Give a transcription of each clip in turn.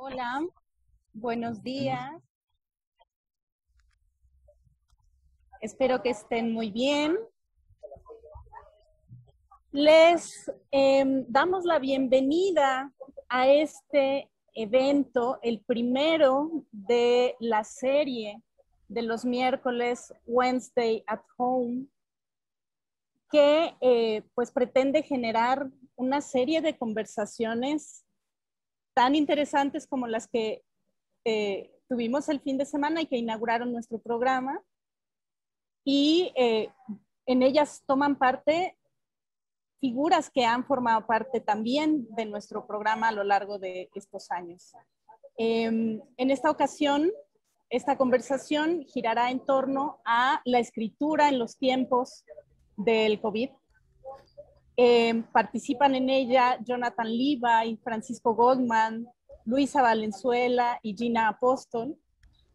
Hola, buenos días. Espero que estén muy bien. Les em, damos la bienvenida a este evento, el primero de la serie de los miércoles Wednesday at Home, que eh, pues pretende generar una serie de conversaciones tan interesantes como las que eh, tuvimos el fin de semana y que inauguraron nuestro programa. Y eh, en ellas toman parte figuras que han formado parte también de nuestro programa a lo largo de estos años. Em, en esta ocasión, esta conversación girará en torno a la escritura en los tiempos del COVID. Em, participan en ella Jonathan Levi, Francisco Goldman, Luisa Valenzuela y Gina Apóstol.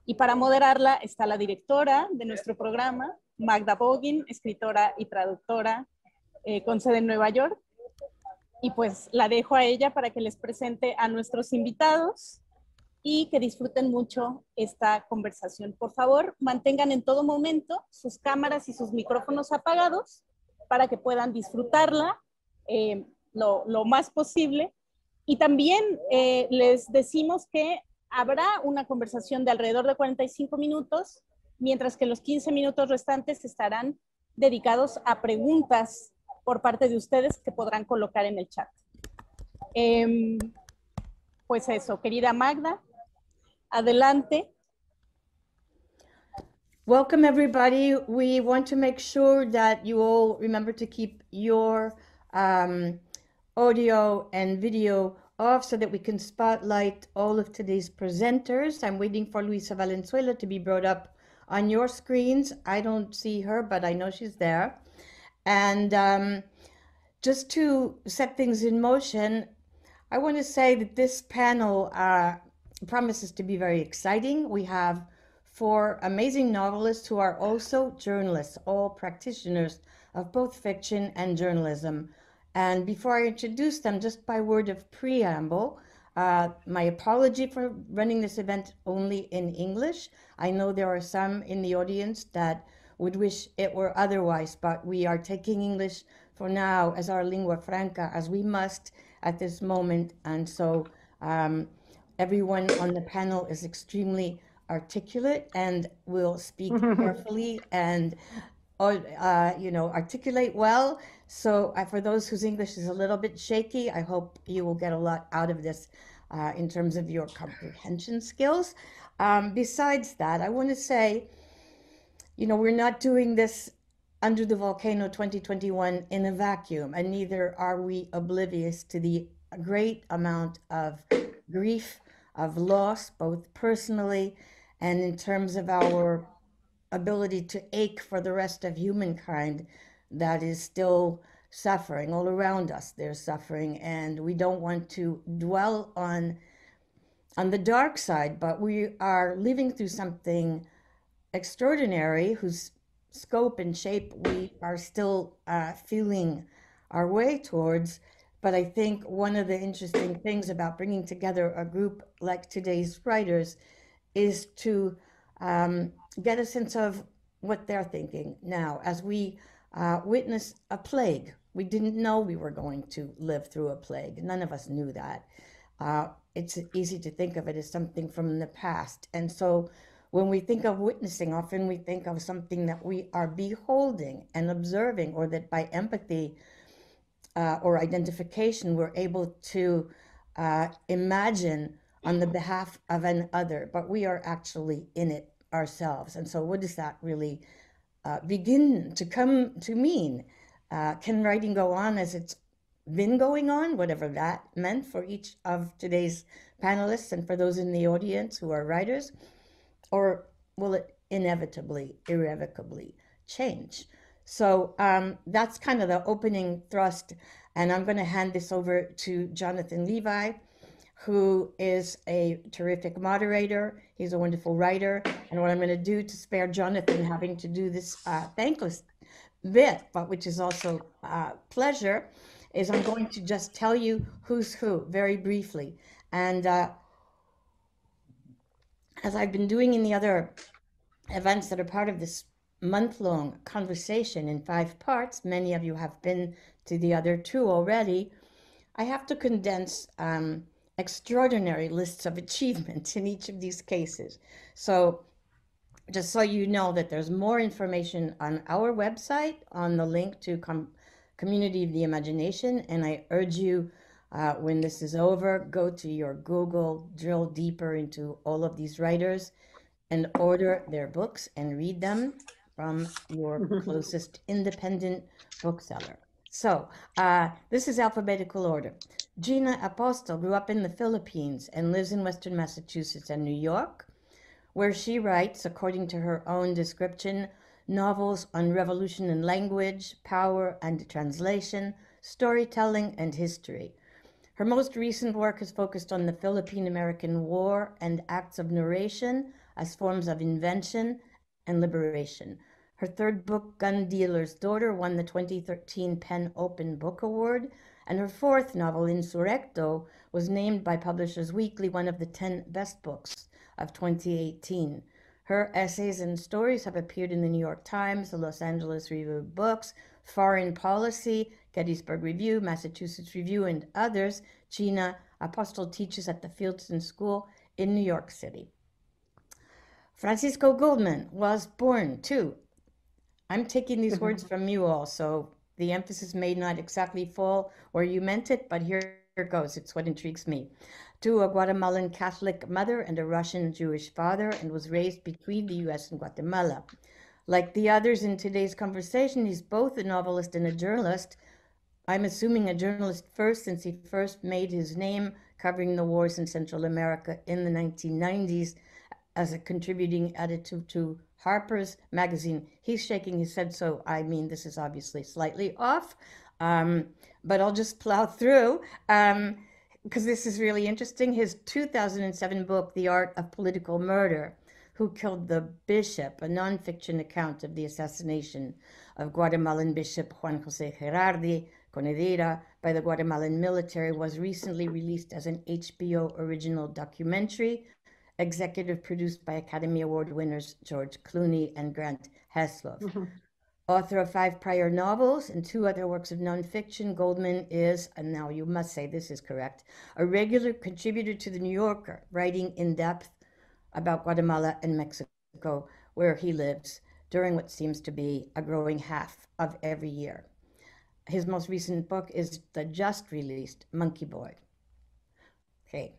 Y para moderarla está la directora de nuestro programa, Magda Bogin, escritora y traductora eh, con sede en Nueva York. Y pues la dejo a ella para que les presente a nuestros invitados y que disfruten mucho esta conversación. Por favor, mantengan en todo momento sus cámaras y sus micrófonos apagados para que puedan disfrutarla eh, lo, lo, más posible. Y también eh, les decimos que habrá una conversación de alrededor de 45 minutos, mientras que los 15 minutos restantes estarán dedicados a preguntas por parte de ustedes que podrán colocar en el chat. Eh, pues eso, querida Magda, adelante. Welcome, everybody. We want to make sure that you all remember to keep your um, audio and video off so that we can spotlight all of today's presenters. I'm waiting for Luisa Valenzuela to be brought up on your screens. I don't see her, but I know she's there. And um, just to set things in motion, I want to say that this panel uh, promises to be very exciting. We have four amazing novelists who are also journalists, all practitioners of both fiction and journalism. And before I introduce them, just by word of preamble, uh, my apology for running this event only in English. I know there are some in the audience that would wish it were otherwise, but we are taking English for now as our lingua franca, as we must at this moment. And so um, everyone on the panel is extremely articulate and will speak carefully and uh, you know articulate well. So uh, for those whose english is a little bit shaky i hope you will get a lot out of this uh, in terms of your comprehension skills. Um, besides that i want to say you know we're not doing this under the volcano 2021 in a vacuum and neither are we oblivious to the great amount of grief of loss both personally and in terms of our ability to ache for the rest of humankind that is still suffering all around us. There's suffering and we don't want to dwell on on the dark side but we are living through something extraordinary whose scope and shape we are still uh, feeling our way towards. But i think one of the interesting things about bringing together a group like today's writers is to um, get a sense of what they're thinking now as we uh, witness a plague. We didn't know we were going to live through a plague. None of us knew that. Uh, it's easy to think of it as something from the past. And so when we think of witnessing, often we think of something that we are beholding and observing, or that by empathy uh, or identification, we're able to uh, imagine on the behalf of an other, but we are actually in it ourselves. And so, what does that really uh, begin to come to mean? Uh, can writing go on as it's been going on, whatever that meant for each of today's panelists and for those in the audience who are writers? Or will it inevitably, irrevocably change? So um, that's kind of the opening thrust. And I'm going to hand this over to Jonathan Levi who is a terrific moderator. He's a wonderful writer. And what I'm going to do to spare Jonathan having to do this uh, thankless bit, but which is also uh, pleasure, is I'm going to just tell you who's who very briefly. And uh, as I've been doing in the other events that are part of this month long conversation in five parts, many of you have been to the other two already. I have to condense um, extraordinary lists of achievements in each of these cases. So, just so you know that there's more information on our website on the link to com- Community of the Imagination, and I urge you. Uh, when this is over, go to your Google, drill deeper into all of these writers, and order their books and read them from your closest independent bookseller. So, uh, this is alphabetical order. Gina Apostol grew up in the Philippines and lives in Western Massachusetts and New York, where she writes, according to her own description, novels on revolution in language, power and translation, storytelling, and history. Her most recent work has focused on the Philippine American War and acts of narration as forms of invention and liberation. Her third book, Gun Dealer's Daughter, won the 2013 PEN Open Book Award, and her fourth novel, Insurrecto, was named by Publishers Weekly one of the 10 best books of 2018. Her essays and stories have appeared in the New York Times, the Los Angeles Review of Books, Foreign Policy, Gettysburg Review, Massachusetts Review, and others. Gina Apostol teaches at the Fieldston School in New York City. Francisco Goldman was born too I'm taking these words from you all, so the emphasis may not exactly fall where you meant it, but here goes. It's what intrigues me. To a Guatemalan Catholic mother and a Russian Jewish father, and was raised between the US and Guatemala. Like the others in today's conversation, he's both a novelist and a journalist. I'm assuming a journalist first, since he first made his name covering the wars in Central America in the 1990s as a contributing editor to Harper's Magazine. He's shaking his head, so I mean, this is obviously slightly off, um, but I'll just plow through because um, this is really interesting. His 2007 book, The Art of Political Murder Who Killed the Bishop, a nonfiction account of the assassination of Guatemalan Bishop Juan Jose Gerardi Conedera by the Guatemalan military, was recently released as an HBO original documentary executive produced by Academy Award winners George Clooney and Grant Heslov. Mm-hmm. Author of five prior novels and two other works of nonfiction, Goldman is, and now you must say this is correct, a regular contributor to The New Yorker, writing in depth about Guatemala and Mexico, where he lives, during what seems to be a growing half of every year. His most recent book is the just released Monkey Boy. Okay,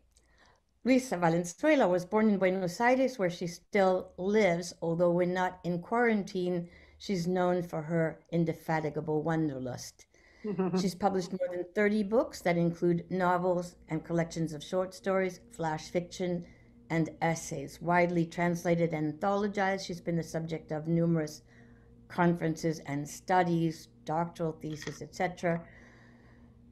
Luisa Valenzuela was born in Buenos Aires, where she still lives, although when not in quarantine, she's known for her indefatigable wanderlust. she's published more than 30 books that include novels and collections of short stories, flash fiction, and essays. Widely translated and anthologized, she's been the subject of numerous conferences and studies, doctoral theses, etc.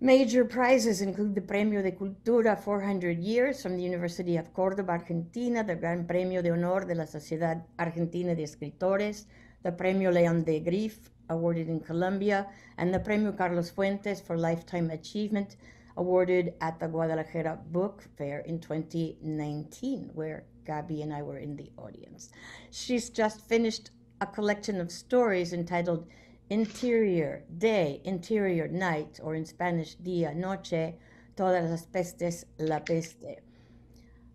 Major prizes include the Premio de Cultura 400 Years from the University of Córdoba, Argentina, the Gran Premio de Honor de la Sociedad Argentina de Escritores, the Premio León de Greiff, awarded in Colombia, and the Premio Carlos Fuentes for Lifetime Achievement, awarded at the Guadalajara Book Fair in 2019, where Gabby and I were in the audience. She's just finished a collection of stories entitled interior, day, interior, night, or in Spanish, dia, noche, todas las pestes, la peste.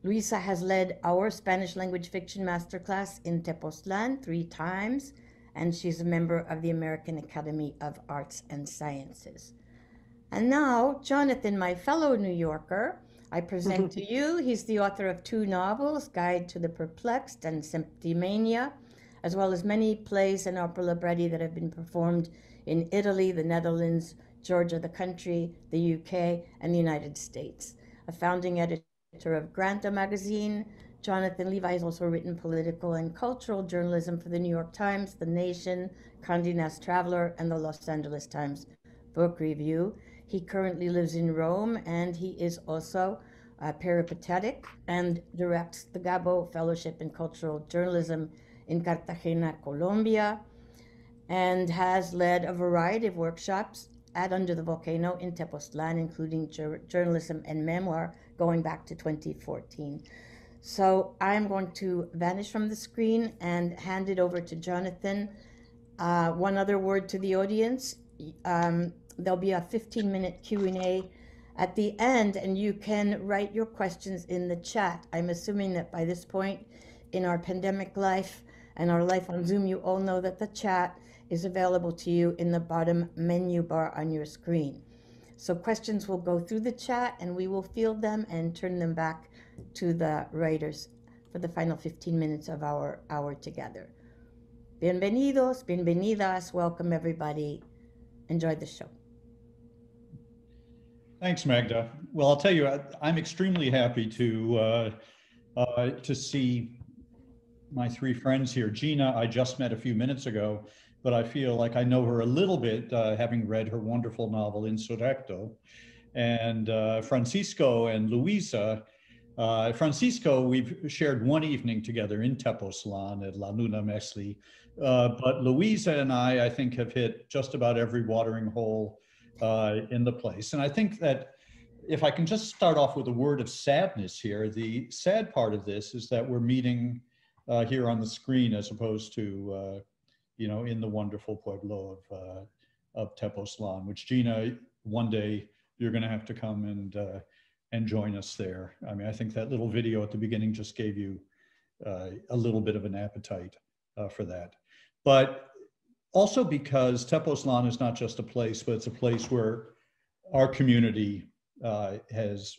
Luisa has led our Spanish language fiction masterclass in Tepoztlan three times, and she's a member of the American Academy of Arts and Sciences. And now, Jonathan, my fellow New Yorker, I present to you. He's the author of two novels, Guide to the Perplexed and Septimania, as well as many plays and opera libretti that have been performed in Italy, the Netherlands, Georgia, the country, the UK, and the United States. A founding editor of Granta magazine, Jonathan Levi has also written political and cultural journalism for the New York Times, The Nation, Condé Nast Traveler, and the Los Angeles Times Book Review. He currently lives in Rome and he is also a peripatetic and directs the Gabo Fellowship in Cultural Journalism in Cartagena, Colombia, and has led a variety of workshops at Under the Volcano in Tepoztlan, including jur- journalism and memoir going back to 2014. So I'm going to vanish from the screen and hand it over to Jonathan. Uh, one other word to the audience. Um, there'll be a 15 minute Q&A at the end and you can write your questions in the chat. I'm assuming that by this point in our pandemic life and our life on Zoom, you all know that the chat is available to you in the bottom menu bar on your screen. So questions will go through the chat and we will field them and turn them back to the writers for the final 15 minutes of our hour together. Bienvenidos, bienvenidas, welcome everybody. Enjoy the show. Thanks, Magda. Well, I'll tell you, I, am extremely happy to uh, uh, to see my three friends here. Gina, I just met a few minutes ago, but I feel like I know her a little bit, uh, having read her wonderful novel Insurrecto. And uh, Francisco and Luisa, uh, Francisco, we've shared one evening together in Tepoztlan at La Luna Mesli. Uh, but Luisa and I, I think, have hit just about every watering hole uh, in the place. And I think that if I can just start off with a word of sadness here, the sad part of this is that we're meeting uh, here on the screen as opposed to you know, in the wonderful pueblo of, uh, of Tepoztlan, which Gina, one day you're going to have to come and, uh, and join us there. I mean, I think that little video at the beginning just gave you uh, a little bit of an appetite uh, for that. But also because Tepoztlan is not just a place, but it's a place where our community uh, has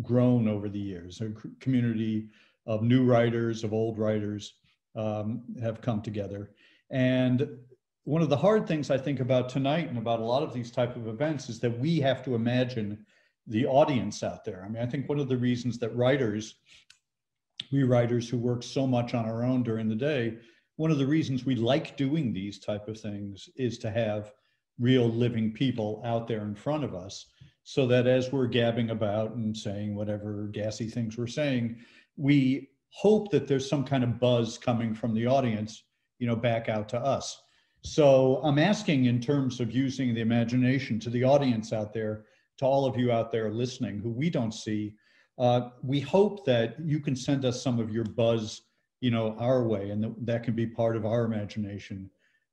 grown over the years. A community of new writers, of old writers um, have come together. And one of the hard things I think about tonight and about a lot of these type of events is that we have to imagine the audience out there. I mean, I think one of the reasons that writers, we writers who work so much on our own during the day, one of the reasons we like doing these type of things is to have real living people out there in front of us so that as we're gabbing about and saying whatever gassy things we're saying, we hope that there's some kind of buzz coming from the audience you know, back out to us. So I'm asking in terms of using the imagination to the audience out there, to all of you out there listening who we don't see, uh, we hope that you can send us some of your buzz, you know, our way, and that, can be part of our imagination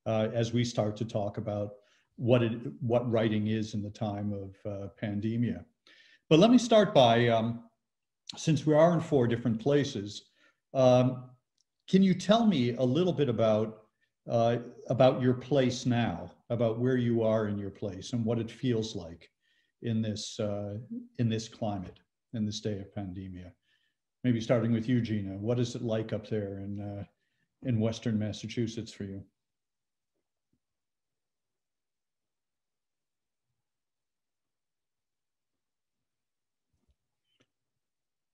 uh, as we start to talk about what it, what writing is in the time of uh, pandemia. But let me start by, um, since we are in four different places, um, can you tell me a little bit about uh, about your place now, about where you are in your place, and what it feels like in this uh, in this climate, in this day of pandemia? Maybe starting with you, Gina. What is it like up there in uh, in Western Massachusetts for you?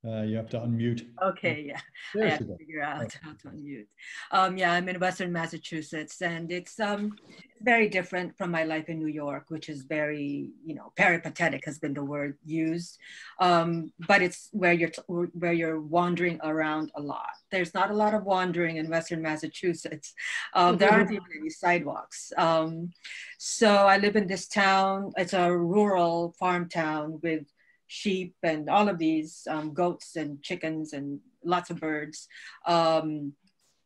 Uh, you have to unmute. Okay, yeah. I have to figure out how to unmute. Um, yeah, I'm in Western Massachusetts, and it's um, very different from my life in New York, which is very, you know, peripatetic has been the word used. Um, but it's where you're where you're wandering around a lot. There's not a lot of wandering in Western Massachusetts. Um, there aren't even any sidewalks. Um, so I live in this town. It's a rural farm town with sheep and all of these um, goats and chickens and lots of birds. Um,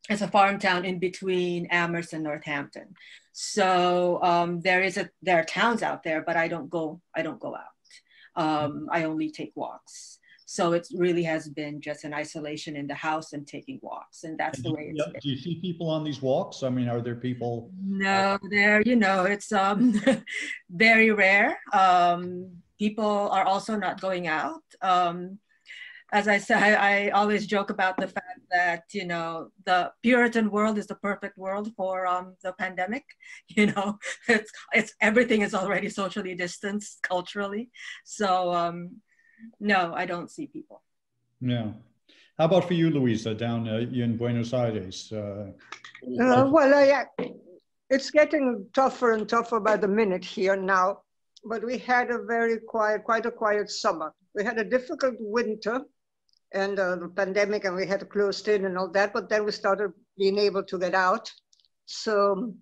it's a farm town in between Amherst and Northampton. So um, there is a there are towns out there, but I don't go I don't go out. Um, I only take walks. So it really has been just an isolation in the house and taking walks, and that's and the way it's been. Do you see people on these walks? I mean, are there people? No, there. You know, it's um, very rare. Um, people are also not going out. Um, as I say, I, always joke about the fact that you know the Puritan world is the perfect world for um, the pandemic. You know, it's it's everything is already socially distanced culturally. So um, no, I don't see people. Yeah. How about for you, Luisa, down uh, in Buenos Aires? Uh, uh, well, uh, it's getting tougher and tougher by the minute here now but we had a very quiet, quite a quiet summer. We had a difficult winter and uh, the pandemic and we had closed in and all that, but then we started being able to get out. So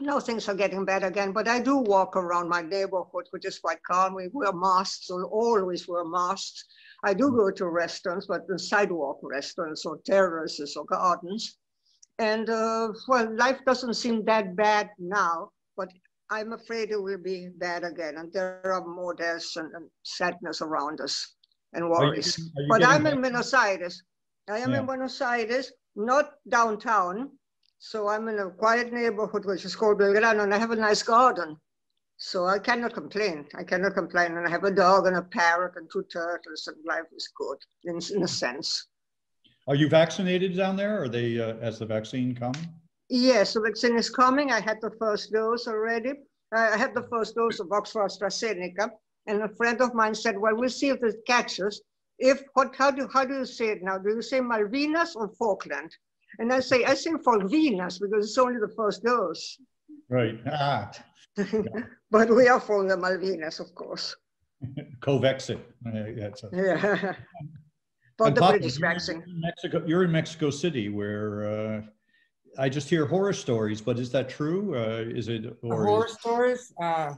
now things are getting better again, but I do walk around my neighborhood, which is quite calm. We wear masks, or always wear masks. I do go to restaurants, but the sidewalk restaurants or terraces or gardens. And uh, well, life doesn't seem that bad now, I'm afraid it will be bad again. And there are more deaths and, and sadness around us and worries. Are you, are you but I'm in Buenos Aires. I am yeah. in Buenos Aires, not downtown. So I'm in a quiet neighborhood, which is called Belgrano, and I have a nice garden. So I cannot complain. I cannot complain. And I have a dog and a parrot and two turtles, and life is good in, in a sense. Are you vaccinated down there? Are they, uh, as the vaccine come? Yes, the vaccine is coming. I had the first dose already. I had the first dose of Oxford AstraZeneca, and a friend of mine said, "Well, we'll see if it catches. If what? How do how do you say it now? Do you say Malvinas or Falkland?" And I say, I say Falkvinas because it's only the first dose. Right. Ah. but we are from the Malvinas, of course. Covexit. Yeah. yeah. For the Papa, British vaccine. Mexico, you're in Mexico City, where uh, I just hear horror stories. But is that true? Uh, is it or horror is... stories? Uh,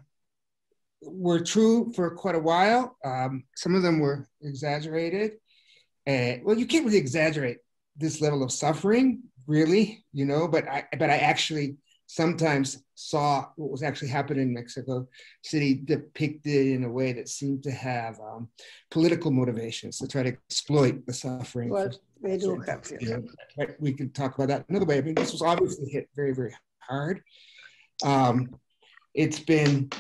were true for quite a while. Um, some of them were exaggerated. Uh, well, you can't really exaggerate this level of suffering, really, you know. But I, but I actually sometimes saw what was actually happening in Mexico City depicted in a way that seemed to have um, political motivations to try to exploit the suffering. Well, they do have, you know, we could talk about that another way. I mean, this was obviously hit very, very hard. Um, it's been,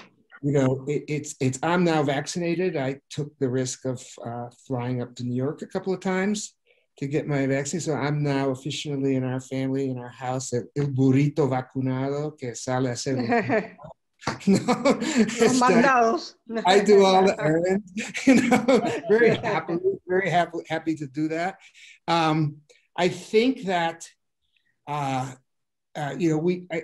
you know, it, it's it's. I'm now vaccinated. I took the risk of uh, flying up to New York a couple of times to get my vaccine. So I'm now officially in our family, in our house, el, el burrito vacunado que sale a hacer. no, I do all the errands, you know, very happy, very happy, happy to do that. Um, I think that, uh, uh, you know, we, I,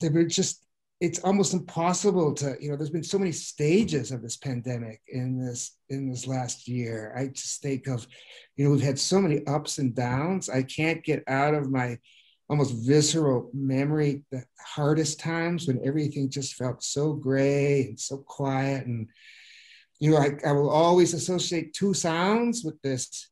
there, were just it's almost impossible to you know there's been so many stages of this pandemic in this in this last year. I just think of you know we've had so many ups and downs. I can't get out of my almost visceral memory the hardest times when everything just felt so gray and so quiet. And you know I, I will always associate two sounds with this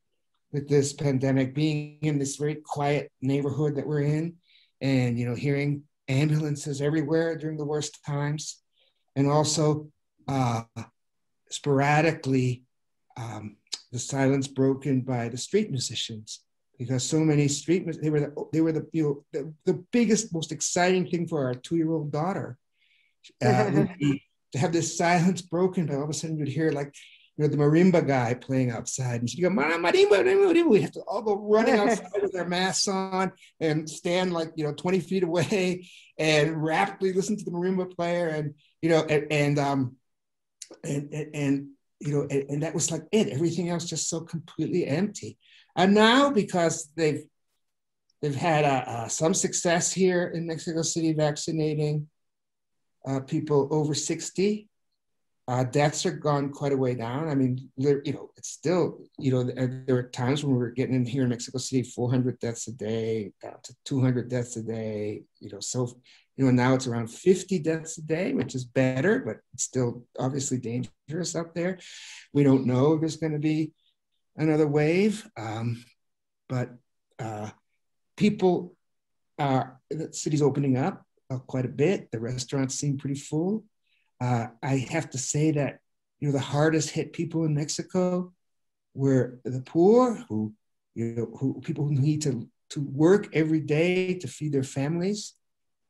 with this pandemic being in this very quiet neighborhood that we're in and you know hearing ambulances everywhere during the worst times, and also uh, sporadically um, the silence broken by the street musicians because so many street they were the, they were the you know the, the biggest most exciting thing for our two year old daughter uh, to have this silence broken but all of a sudden you'd hear like you know, the marimba guy playing outside. And she'd go, marimba, marimba, We have to all go running outside with our masks on and stand like, you know, 20 feet away and rapidly listen to the marimba player. And, you know, and, and um, and, and, and you know, and, and, that was like it. Everything else just so completely empty. And now because they've they've had uh, uh, some success here in Mexico City vaccinating uh, people over 60, uh, deaths are gone quite a way down. I mean, you know, it's still, you know, there were times when we were getting in here in Mexico City, 400 deaths a day, down to 200 deaths a day, you know, so, you know, now it's around 50 deaths a day, which is better, but it's still obviously dangerous up there. We don't know if there's going to be another wave, um, but uh, people are, the city's opening up uh, quite a bit. The restaurants seem pretty full. Uh, I have to say that you know the hardest hit people in Mexico were the poor, who you know, who people who need to to work every day to feed their families.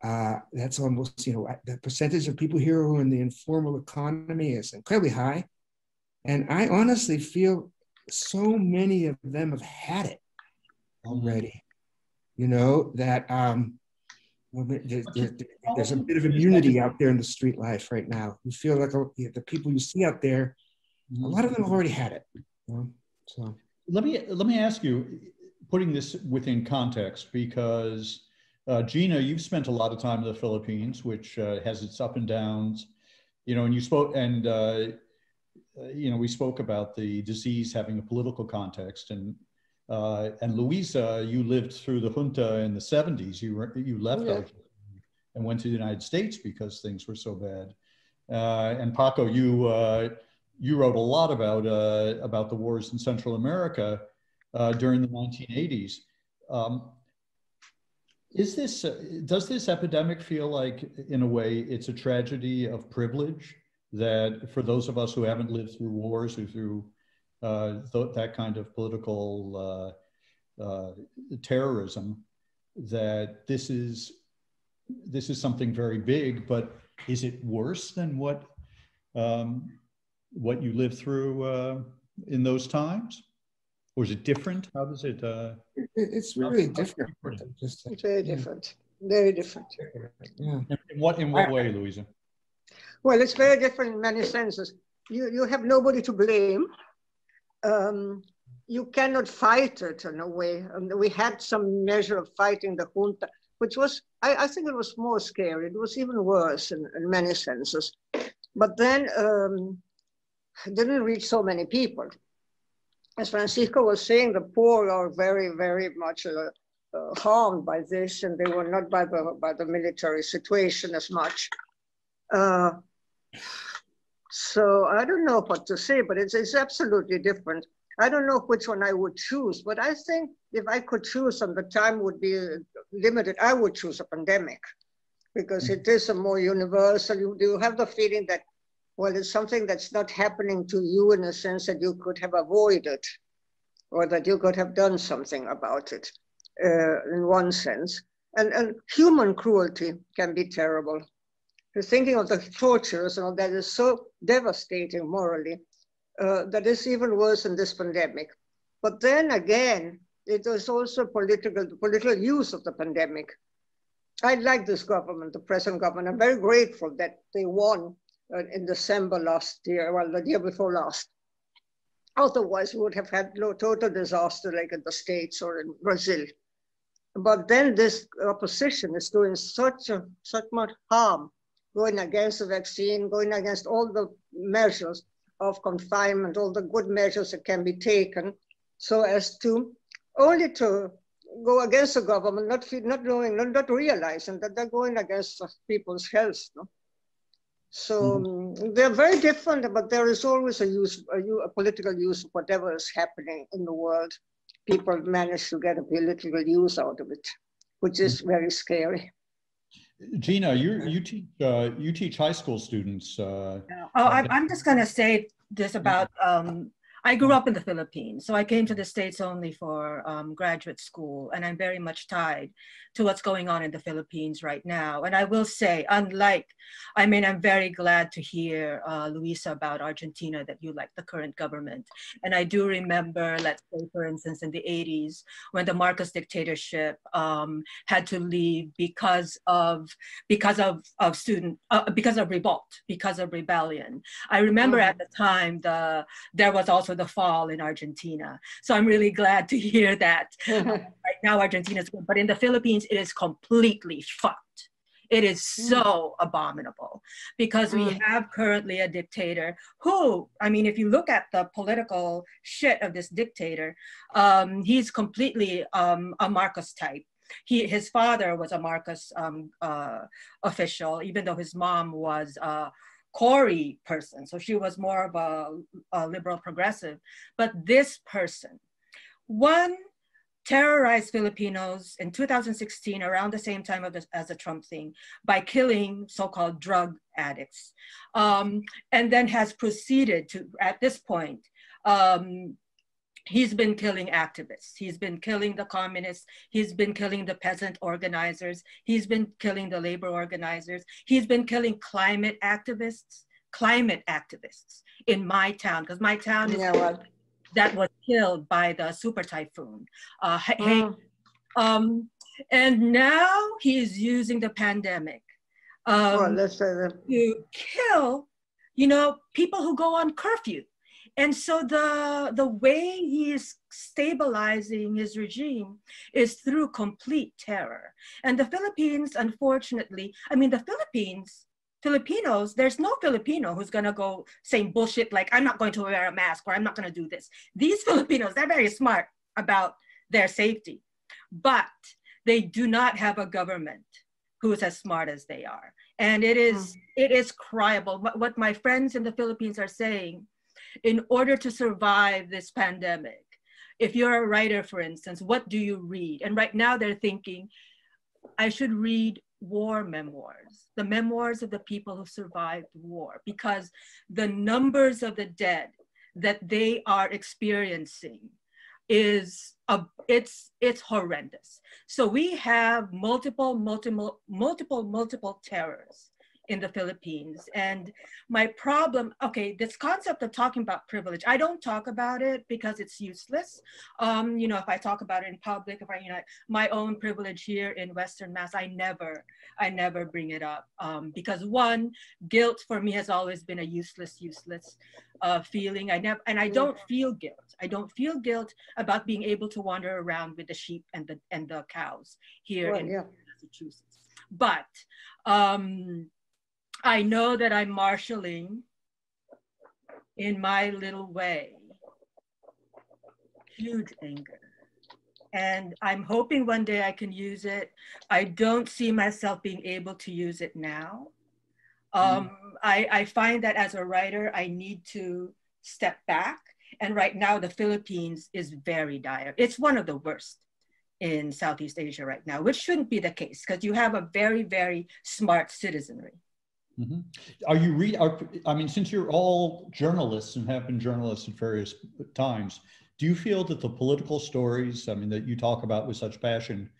Uh, that's almost you know the percentage of people here who are in the informal economy is incredibly high, and I honestly feel so many of them have had it already. You know that um, well, there, there, there's a bit of immunity out there in the street life right now. You feel like the people you see out there, a lot of them have already had it. You know? So let me let me ask you, putting this within context, because uh, Gina, you've spent a lot of time in the Philippines, which uh, has its up and downs. You know, and you spoke and uh, you know we spoke about the disease having a political context and uh, and Luisa, you lived through the junta in the 70s. You, you left yeah. and went to the United States because things were so bad. Uh, and Paco, you uh, you wrote a lot about uh, about the wars in Central America uh, during the 1980s. Um, is this uh, does this epidemic feel like, in a way, it's a tragedy of privilege that for those of us who haven't lived through wars or through uh, th- that kind of political terrorism, that this is this is something very big, but is it worse than what um, what you lived through uh, in those times, or is it different? How does it? Uh, it's really different. Just it's very different. Very different. Yeah. In what in what way, Luisa? Well, it's very different in many senses. You you have nobody to blame. Um, you cannot fight it in a way. And we had some measure of fighting the junta, which was, I, I think it was more scary. It was even worse in, in many senses. But then um, didn't reach so many people. As Francisco was saying, the poor are very, very much uh, uh, harmed by this, and they were not by the by the military situation as much. Uh, so I don't know what to say, but it's it's absolutely different. I don't know which one I would choose, but I think if I could choose and the time would be limited, I would choose a pandemic because it is a more universal. You, you have the feeling that, well, it's something that's not happening to you in a sense that you could have avoided or that you could have done something about it uh, in one sense. And, and human cruelty can be terrible. You're thinking of the tortures and all that is so devastating morally uh, that is even worse in this pandemic. But then again, it was also political, political use of the pandemic. I like this government, the present government. I'm very grateful that they won uh, in December last year, well, the year before last. Otherwise, we would have had no total disaster like in the States or in Brazil. But then this opposition is doing such a, such much harm, going against the vaccine, going against all the measures of confinement, all the good measures that can be taken so as to only to go against the government, not, not knowing, not, not realizing that they're going against people's health. No? So mm-hmm. they're very different, but there is always a use, a, a, political use of whatever is happening in the world. People manage to get a political use out of it, which is mm-hmm. very scary. Gina, you you teach uh, you teach high school students. Uh, oh, I'm, I'm just gonna say this about um, I grew up in the Philippines, so I came to the States only for um, graduate school, and I'm very much tied to what's going on in the Philippines right now. And I will say, unlike, I mean, I'm very glad to hear, uh, Luisa, about Argentina, that you like the current government. And I do remember, let's say, for instance, in the 80s, when the Marcos dictatorship um, had to leave because of, because of, of student, uh, because of revolt, because of rebellion. I remember mm. at the time, the there was also the fall in Argentina. So I'm really glad to hear that right now Argentina is good. But in the Philippines, it is completely fucked. It is mm. so abominable because we mm. have currently a dictator who, I mean, if you look at the political shit of this dictator, um, he's completely um, a Marcos type. He, his father was a Marcos um, uh, official, even though his mom was a Cory person. So she was more of a, a liberal progressive. But this person, one terrorized Filipinos in 2016 around the same time the, as the Trump thing by killing so-called drug addicts. Um, and then has proceeded to, at this point, um, he's been killing activists. He's been killing the communists. He's been killing the peasant organizers. He's been killing the labor organizers. He's been killing climate activists, climate activists in my town, because my town is that was killed by the super typhoon. Uh, mm. um, and now he is using the pandemic um, oh, to kill, you know, people who go on curfew. And so the, the way he is stabilizing his regime is through complete terror. And the Philippines, unfortunately, I mean, the Philippines Filipinos, there's no Filipino who's gonna go saying bullshit like, I'm not going to wear a mask or I'm not gonna do this. These Filipinos, they're very smart about their safety, but they do not have a government who's as smart as they are. And it is, mm. it is criable. What, what my friends in the Philippines are saying, in order to survive this pandemic, if you're a writer, for instance, what do you read? And right now they're thinking, I should read war memoirs, the memoirs of the people who survived war, because the numbers of the dead that they are experiencing is a, it's it's horrendous. So we have multiple, multiple, multiple, multiple terrors in the Philippines. And my problem, okay, this concept of talking about privilege, I don't talk about it because it's useless. Um, you know, if I talk about it in public, if I, you know, my own privilege here in Western Mass, I never, I never bring it up um, because one, guilt for me has always been a useless, useless uh, feeling. I never, and I don't feel guilt. I don't feel guilt about being able to wander around with the sheep and the and the cows here in yeah. Massachusetts. But um, I know that I'm marshaling in my little way huge anger. And I'm hoping one day I can use it. I don't see myself being able to use it now. Um, mm. I, I find that as a writer, I need to step back. And right now, the Philippines is very dire. It's one of the worst in Southeast Asia right now, which shouldn't be the case because you have a very, very smart citizenry. Mm-hmm. Are you read? Are, I mean, since you're all journalists and have been journalists at various times, do you feel that the political stories, I mean, that you talk about with such passion,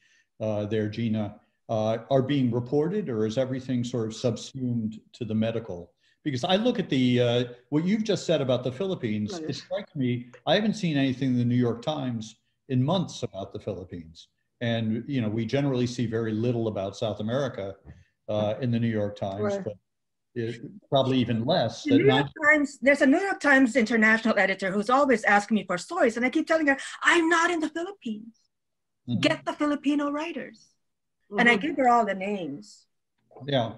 uh, there, Gina, uh, are being reported, or is everything sort of subsumed to the medical? Because I look at the uh, what you've just said about the Philippines. It strikes me I haven't seen anything in the New York Times in months about the Philippines, and you know we generally see very little about South America uh, in the New York Times, right. but probably even less. The New York Times, there's a New York Times international editor who's always asking me for stories, and I keep telling her, I'm not in the Philippines. Mm-hmm. Get the Filipino writers. Mm-hmm. And I mm-hmm. give her all the names. Yeah.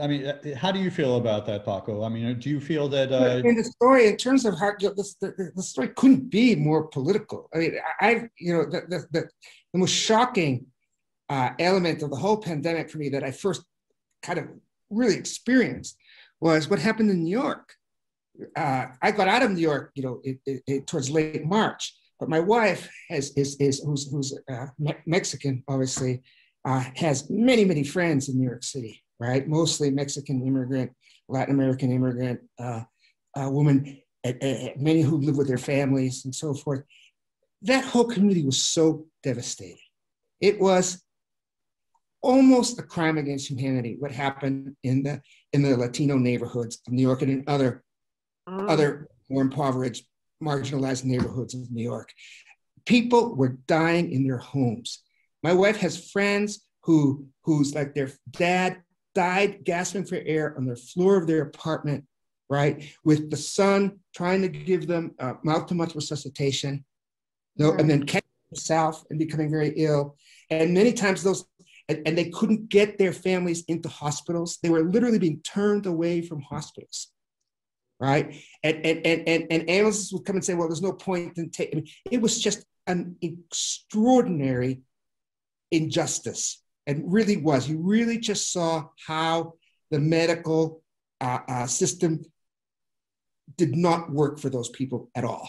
I mean, uh, how do you feel about that, Paco? I mean, do you feel that uh, in the story, in terms of how you know, this, the, the story couldn't be more political? I mean, I, you know, the the, the, the most shocking uh, element of the whole pandemic for me that I first kind of really experienced was what happened in New York. Uh, I got out of New York, you know, it, it, it, towards late March. But my wife has, is, is who's, who's uh, me Mexican, obviously, uh, has many, many friends in New York City, right? Mostly Mexican immigrant, Latin American immigrant uh, women, many who live with their families and so forth. That whole community was so devastated. It was almost a crime against humanity what happened in the in the Latino neighborhoods of New York and in other mm. other more impoverished, marginalized neighborhoods of New York. People were dying in their homes. My wife has friends who who's like their dad died gasping for air on the floor of their apartment, right? With the son trying to give them uh, mouth-to-mouth resuscitation, no, and then catching himself and becoming very ill. And many times those and, and they couldn't get their families into hospitals. They were literally being turned away from hospitals right? And and and and, and analysts would come and say, well, there's no point in taking. I mean, it was just an extraordinary injustice, and really was. You really just saw how the medical uh, uh, system did not work for those people at all.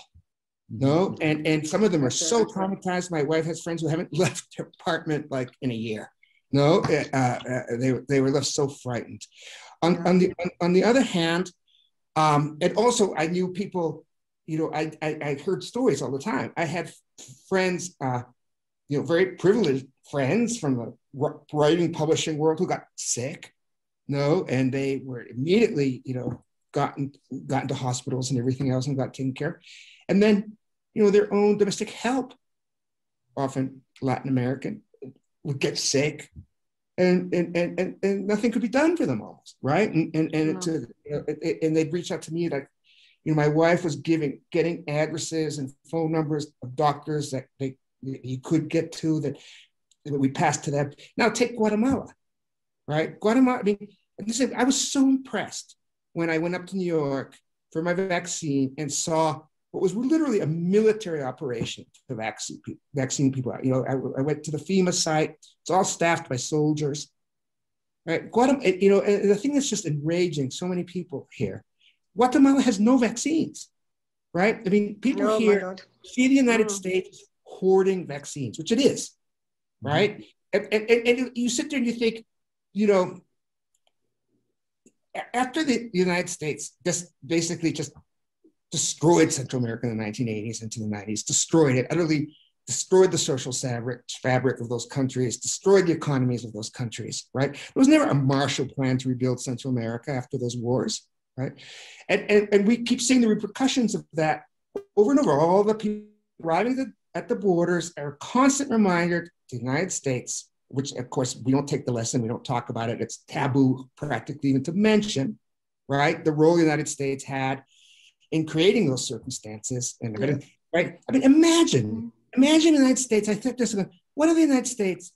No, mm-hmm. and and some of them are so traumatized. My wife has friends who haven't left their apartment like in a year. No, uh, uh, they, they were left so frightened. On, on, the, on, on the other hand, um, and also I knew people, you know, I, I, I heard stories all the time. I had friends, uh, you know, very privileged friends from the writing publishing world who got sick, no, and they were immediately, you know, gotten got into hospitals and everything else and got taken care of. And then, you know, their own domestic help, often Latin American, would get sick and, and, and, and, nothing could be done for them almost, right? And, and, and, no. to, and they'd reach out to me like, you know, my wife was giving, getting addresses and phone numbers of doctors that they, you could get to that, that we passed to them. Now take Guatemala, right? Guatemala, I mean, I was so impressed when I went up to New York for my vaccine and saw what was literally a military operation to vaccine people, vaccine people out. You know, I, I, went to the FEMA site. It's all staffed by soldiers. Right, Guatemala. You know, the thing that's just enraging so many people here. Guatemala has no vaccines. Right. I mean, people no, here see the United mm. States hoarding vaccines, which it is. Mm-hmm. Right. And, and, and you sit there and you think, you know, after the United States just basically just destroyed Central America in the 1980s into the 90s, destroyed it, utterly destroyed the social fabric, of those countries, destroyed the economies of those countries, right? There was never a Marshall Plan to rebuild Central America after those wars, right? And, and, and we keep seeing the repercussions of that over and over. All the people arriving the, at the borders are a constant reminder to the United States which of course we don't take the lesson, we don't talk about it. It's taboo practically even to mention, right? The role the United States had in creating those circumstances. And yeah. right, I mean, imagine, mm-hmm. imagine the United States. I think this. What are the United States?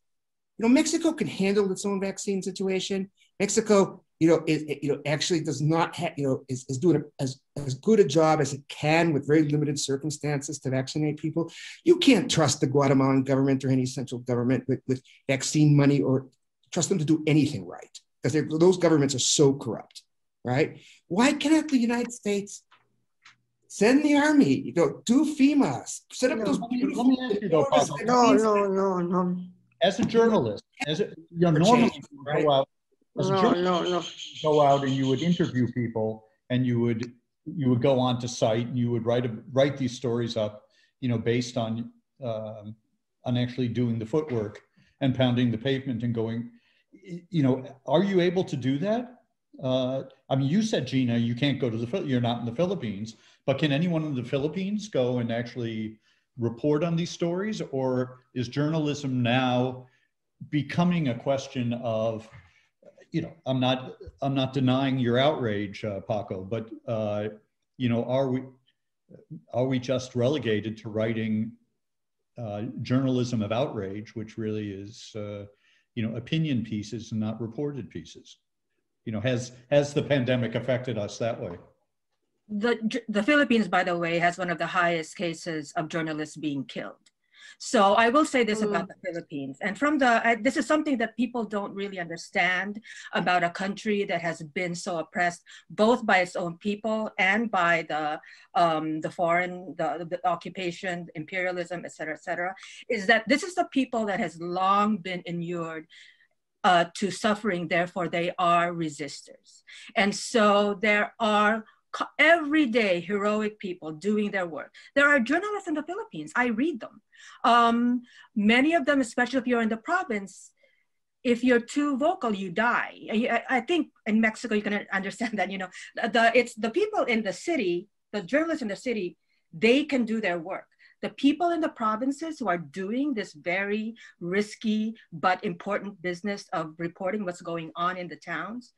You know, Mexico can handle its own vaccine situation. Mexico you know, you know, actually does not have, you know, is, is doing a, as, as good a job as it can with very limited circumstances to vaccinate people. You can't trust the Guatemalan government or any central government with, with vaccine money or trust them to do anything right because those governments are so corrupt, right? Why cannot the United States send the army, you know, do FEMA, set up no, those. Let me, let me ask you though, No, no, no, no. As a journalist, as a, you know, normally right? go out as no, no, no. Go out and you would interview people, and you would you would go on to site and you would write a, write these stories up, you know, based on um, on actually doing the footwork and pounding the pavement and going, you know, are you able to do that? Uh, I mean, you said Gina, you can't go to the you're not in the Philippines, but can anyone in the Philippines go and actually report on these stories, or is journalism now becoming a question of you know, I'm not I'm not denying your outrage, uh, Paco, but uh, you know, are we are we just relegated to writing uh, journalism of outrage, which really is uh, you know opinion pieces and not reported pieces? You know, has has the pandemic affected us that way? The the Philippines, by the way, has one of the highest cases of journalists being killed. So I will say this mm. about the Philippines. And from the, uh, this is something that people don't really understand about a country that has been so oppressed, both by its own people and by the, um, the foreign, the, the occupation, imperialism, et cetera, et cetera, is that this is the people that has long been inured uh, to suffering, therefore they are resistors. And so there are everyday heroic people doing their work. There are journalists in the Philippines. I read them. Um, many of them, especially if you're in the province, if you're too vocal, you die. I, I think in Mexico you can understand that. You know, the it's the people in the city, the journalists in the city, they can do their work. The people in the provinces who are doing this very risky but important business of reporting what's going on in the towns,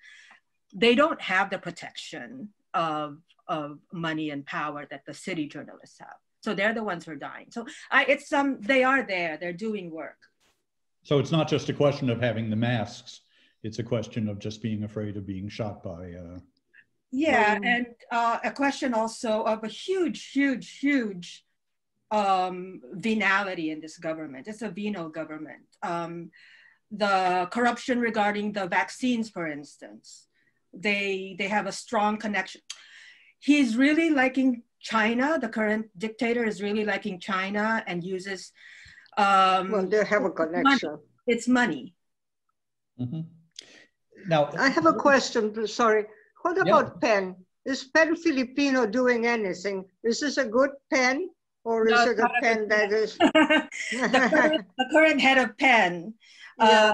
they don't have the protection of, of money and power that the city journalists have. So they're the ones who are dying. So I, it's um, they are there. They're doing work. So it's not just a question of having the masks. It's a question of just being afraid of being shot by. Uh... Yeah, um, and uh, a question also of a huge, huge, huge um, venality in this government. It's a venal government. Um, the corruption regarding the vaccines, for instance, they they have a strong connection. He's really liking China. The current dictator is really liking China and uses. Um, well, they have a connection. Money. It's money. Mm-hmm. Now, I have a question. Sorry. What about yeah. pen? Is pen Filipino doing anything? Is this a good pen? Or no, is it a pen that is? the, current, the, current, head of pen uh, yeah.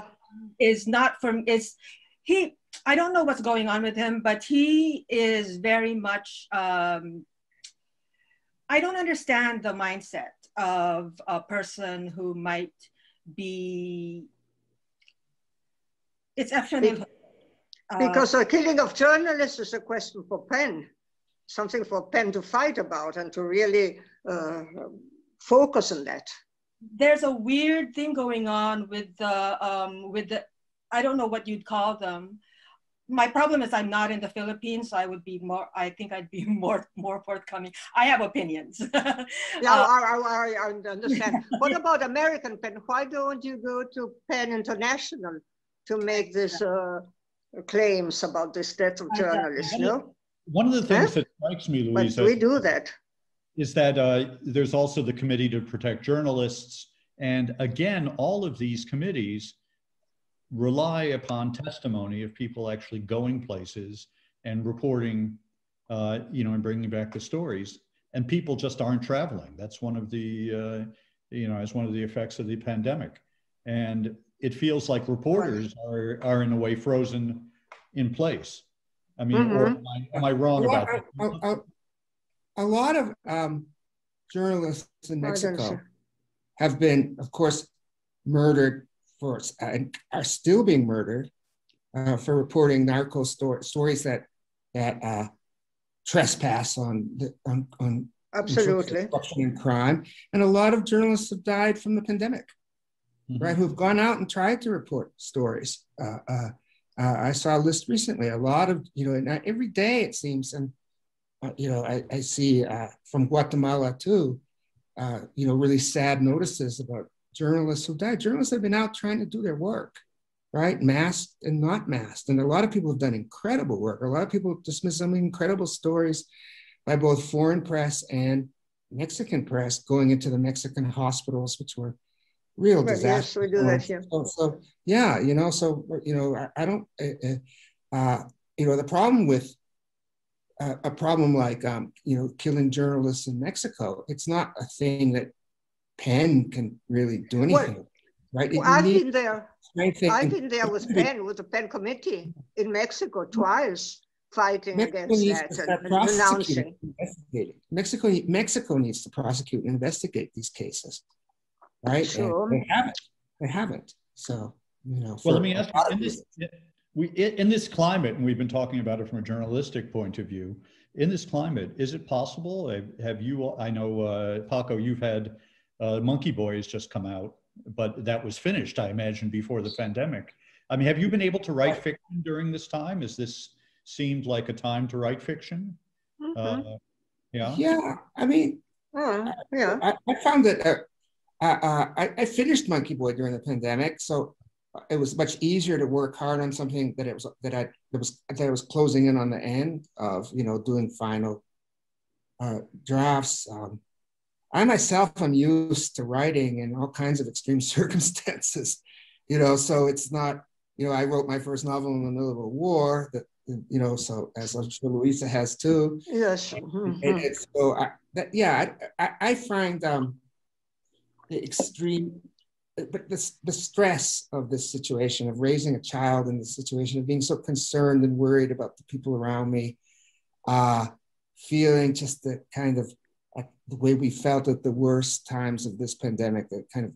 is not from, is he, I don't know what's going on with him, but he is very much. Um, I don't understand the mindset of a person who might be. It's actually. Uh, because the killing of journalists is a question for PEN, something for PEN to fight about and to really uh, focus on that. There's a weird thing going on with the um, with the I don't know what you'd call them, my problem is I'm not in the Philippines, so I would be more. I think I'd be more more forthcoming. I have opinions. yeah, uh, I, I, I, understand. what about American PEN? Why don't you go to PEN International to make these uh, claims about this death of journalists? No. One of the things huh? that strikes me, Luisa, but we do that, is that uh, there's also the Committee to Protect Journalists, and again, all of these committees rely upon testimony of people actually going places and reporting, uh, you know, and bringing back the stories. And people just aren't traveling. That's one of the, uh, you know, as one of the effects of the pandemic. And it feels like reporters are, are in a way frozen in place. I mean, mm-hmm. or am I, am I wrong about that? A, a, a, lot of um, journalists in Mexico have been, of course, murdered for and are still being murdered uh, for reporting narco sto- stories that that uh, trespass on the, on, on absolutely and crime. And a lot of journalists have died from the pandemic, mm-hmm. right? Who've gone out and tried to report stories. Uh, uh, uh I saw a list recently. A lot of you know, every day it seems, and uh, you know, I, I see uh, from Guatemala too. you know, really sad notices about journalists who died. Journalists have been out trying to do their work, right? Masked and not masked. And a lot of people have done incredible work. A lot of people dismiss some incredible stories by both foreign press and Mexican press going into the Mexican hospitals, which were real disasters. Yes, we do that here. So, so, yeah, you know, so you know, I, I don't, uh, uh, you know, the problem with uh, a problem like um, you know killing journalists in Mexico, it's not a thing that PEN can really do anything, well, right? Well, I've been there. I've been there with PEN, with the PEN committee in Mexico twice, fighting Mexico against that and, denouncing. Mexico, Mexico needs to prosecute and investigate these cases, right? Sure. They haven't. They haven't. So, you know. Well, let me ask you, in this, we, in this climate, and we've been talking about it from a journalistic point of view, in this climate, is it possible? Have you, I know, uh, Paco, you've had uh, Monkey Boy has just come out, but that was finished, I imagine, before the pandemic. I mean, have you been able to write fiction during this time? Has this seemed like a time to write fiction? Mm-hmm. Uh, yeah. Yeah. I mean, uh, yeah. I, I, found that uh, I, I, finished Monkey Boy during the pandemic, so it was much easier to work hard on something that it was that I that was that I was closing in on the end of you know doing final uh, drafts. Um, I myself am used to writing in all kinds of extreme circumstances, you know, so it's not, you know, I wrote my first novel in the middle of a war that, you know, so as I'm sure Luisa has too. Yes. Mm-hmm. And, and so, I, that, yeah, I, I find um, the extreme, but the, the stress of this situation of raising a child in this situation of being so concerned and worried about the people around me, uh, feeling just the kind of the way we felt at the worst times of this pandemic, that kind of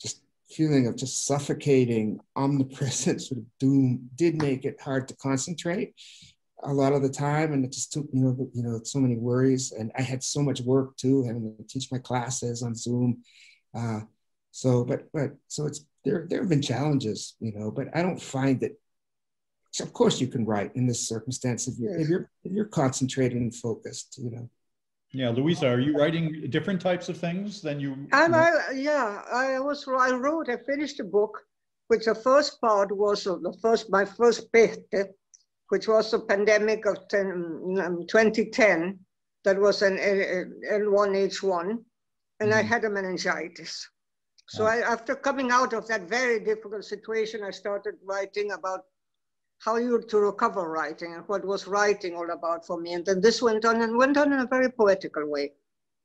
just feeling of just suffocating, omnipresent sort of doom did make it hard to concentrate a lot of the time. And it just took, you know, you know, so many worries. And I had so much work too, having to teach my classes on Zoom. Uh, so, but, but, so it's, there, there have been challenges, you know, but I don't find that of course you can write in this circumstance if you're, if you're, if you're concentrated and focused, you know. Yeah, Luisa, are you writing different types of things than you? And I, yeah, I was, I wrote, I finished a book, which the first part was the first, my first peste, which was the pandemic of 10, um, 2010. That was an H1N1, and mm. I had a meningitis. So I, after coming out of that very difficult situation, I started writing about how you to recover writing and what was writing all about for me. And then this went on and went on in a very poetical way.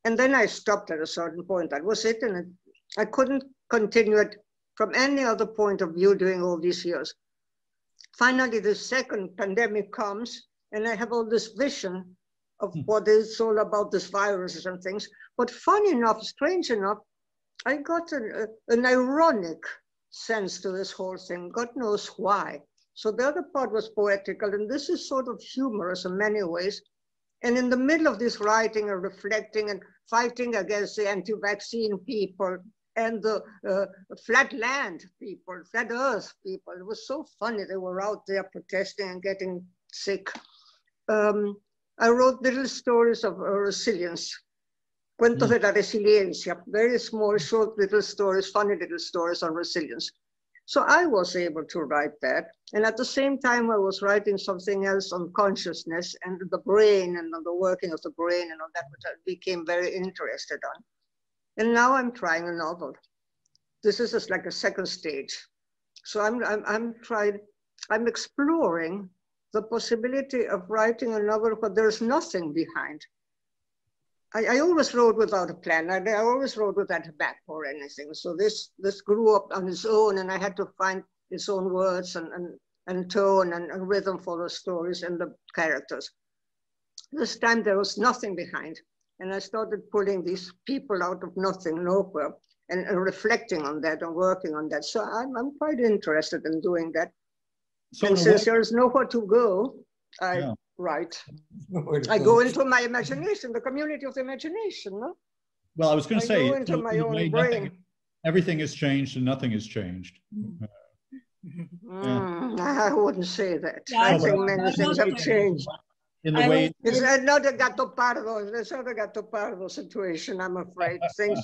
And then I stopped at a certain point. That was it. And I couldn't continue it from any other point of view during all these years. Finally, the second pandemic comes, and I have all this vision of hmm. it's all about this viruses and things. But funny enough, strange enough, I got an, a, an ironic sense to this whole thing. God knows why. So the other part was poetical, and this is sort of humorous in many ways. And in the middle of this writing and reflecting and fighting against the anti-vaccine people and the uh, flat land people, flat earth people. It was so funny. They were out there protesting and getting sick. Um, I wrote little stories of uh, resilience, cuentos mm. de la resiliencia, very small, short little stories, funny little stories on resilience. So I was able to write that. And at the same time, I was writing something else on consciousness and the brain and on the working of the brain and all that, which I became very interested on. And now I'm trying a novel. This is just like a second stage. So I'm, I'm, I'm trying, I'm exploring the possibility of writing a novel but there's nothing behind. I, I, always wrote without a plan. I, I, always wrote without a map or anything. So this this grew up on its own, and I had to find its own words and and, and tone and, and rhythm for the stories and the characters. This time there was nothing behind. And I started pulling these people out of nothing, nowhere, and, and reflecting on that and working on that. So I'm, I'm quite interested in doing that. So and since there's nowhere to go, I yeah. write. I go into my imagination, the community of the imagination. No? Well, I was going to say, go into so my own brain. Nothing, everything has changed and nothing has changed. Mm, I wouldn't say that. Yeah, I think many things have changed in the I way it's not a gato pardo it's not a gato pardo situation i'm afraid things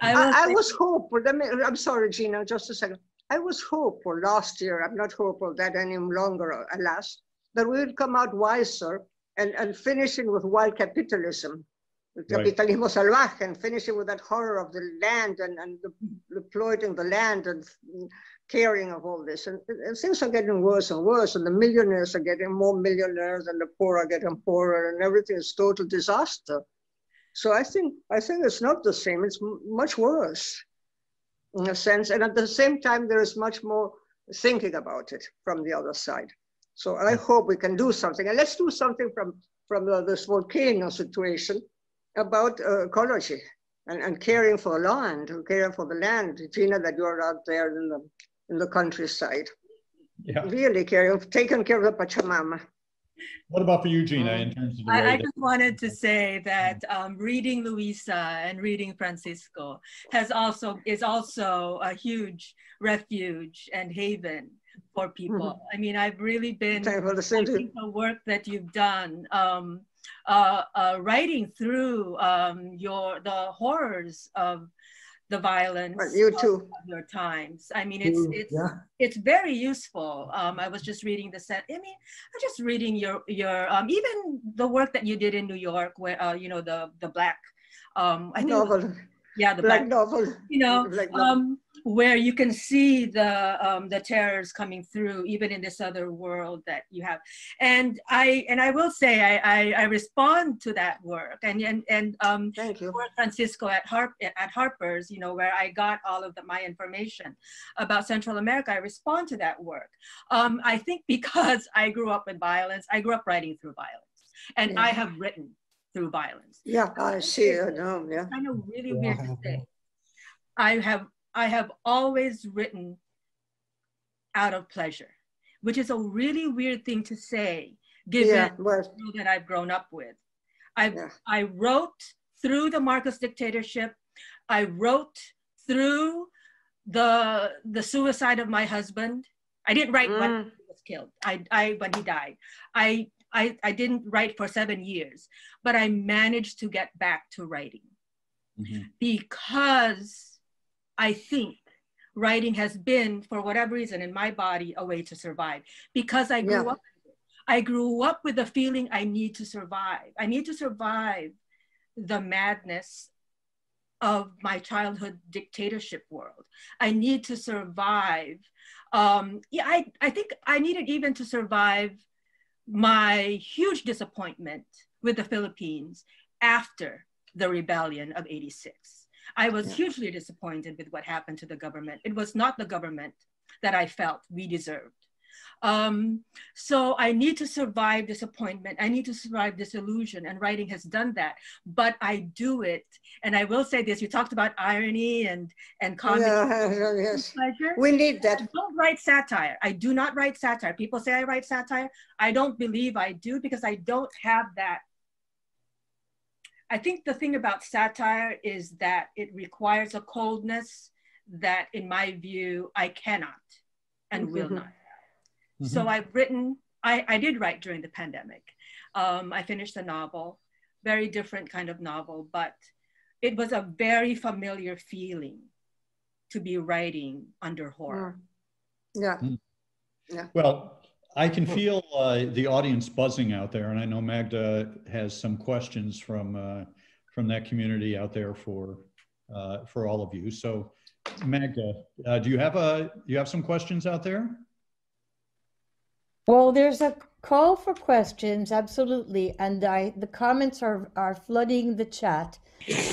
i was, I, I was hopeful i'm sorry gina just a second i was hopeful last year i'm not hopeful that any longer alas that we would come out wiser and, and finishing with wild capitalism capitalismo salvaje and finishing with that horror of the land and, and the, exploiting the land and caring of all this. And, and, things are getting worse and worse, and the millionaires are getting more millionaires, and the poor are getting poorer, and everything is total disaster. So I think I think it's not the same. It's much worse, in a sense. And at the same time, there is much more thinking about it from the other side. So I hope we can do something, and let's do something from from uh, this volcano situation about uh, ecology and, and caring for land, caring for the land. Gina, that you're out there in the in the countryside. Yeah. Really caring, taking care of the Pachamama. What about for you, Gina, in terms of the I, I just wanted to say that um, reading Luisa and reading Francisco has also is also a huge refuge and haven for people. Mm -hmm. I mean, I've really been the, the work that you've done, um, uh, uh, writing through um, your the horrors of the violence you too. your times. I mean it's it's yeah. it's very useful. Um, i was just reading the set i mean i'm just reading your your um, even the work that you did in new york where uh, you know the the black um i think novel. yeah the black, black novel. you know black um where you can see the um, the terrors coming through even in this other world that you have. And i and i will say i i, I respond to that work. And and and um Thank you. francisco at harp at harper's you know where i got all of the, my information about central america i respond to that work. Um i think because i grew up with violence i grew up writing through violence. And yeah. i have written through violence. Yeah i see. I know yeah. Kind of really yeah. weird to say. I have I have always written out of pleasure, which is a really weird thing to say, given yeah, well, that I've grown up with. I yeah. I wrote through the Marcos dictatorship. I wrote through the the suicide of my husband. I didn't write mm. when he was killed. I, I when he died. I, I I didn't write for seven years, but I managed to get back to writing mm-hmm. because I think writing has been, for whatever reason, in my body, a way to survive because I grew yeah. up. I grew up with the feeling I need to survive. I need to survive the madness of my childhood dictatorship world. I need to survive. Um, yeah, I, I think I needed even to survive my huge disappointment with the Philippines after the rebellion of 86. I was yeah. hugely disappointed with what happened to the government. It was not the government that I felt we deserved. Um, so I need to survive disappointment. I need to survive disillusion, and writing has done that. But I do it, and I will say this: you talked about irony and and comedy. Yeah, yes. Pleasure. We need that. I don't write satire. I do not write satire. People say I write satire. I don't believe I do because I don't have that I think the thing about satire is that it requires a coldness that, in my view, I cannot and will mm-hmm. not. Mm-hmm. So I've written, I, I did write during the pandemic. Um, I finished a novel, very different kind of novel, but it was a very familiar feeling to be writing under horror. Yeah. Yeah. yeah. Well, I can feel uh, the audience buzzing out there, and I know Magda has some questions from uh, from that community out there for uh, for all of you. So, Magda, uh, do you have a you have some questions out there? Well, there's a call for questions, absolutely, and I the comments are are flooding the chat.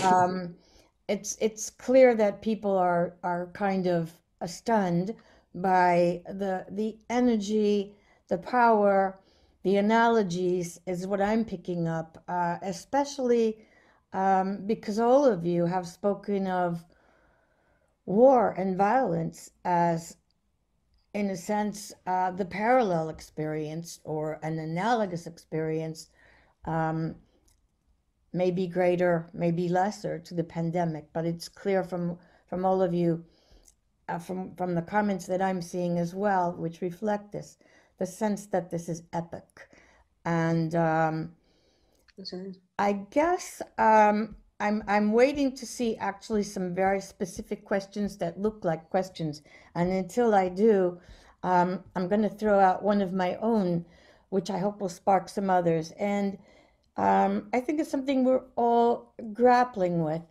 Um, it's it's clear that people are are kind of stunned by the the energy the power, the analogies is what I'm picking up, uh, especially um, because all of you have spoken of war and violence as, in a sense, uh, the parallel experience or an analogous experience, um, maybe greater, maybe lesser to the pandemic. But it's clear from from all of you, uh, from from the comments that I'm seeing as well, which reflect this the sense that this is epic. And um, I guess um, I'm, I'm waiting to see actually some very specific questions that look like questions. And until I do, um, I'm going to throw out one of my own, which I hope will spark some others. And um, I think it's something we're all grappling with.